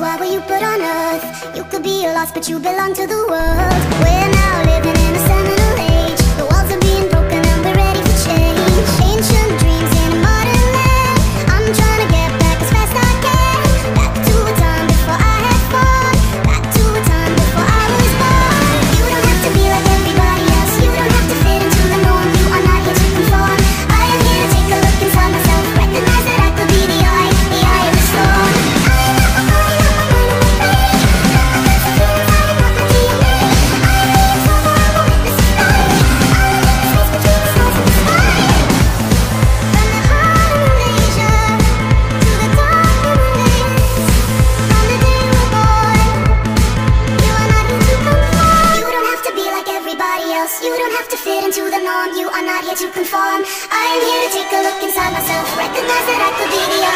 why were you put on earth? You could be lost, but you belong to the world. We're now living. You don't have to fit into the norm, you are not here to conform. I am here to take a look inside myself. Recognize that I could be the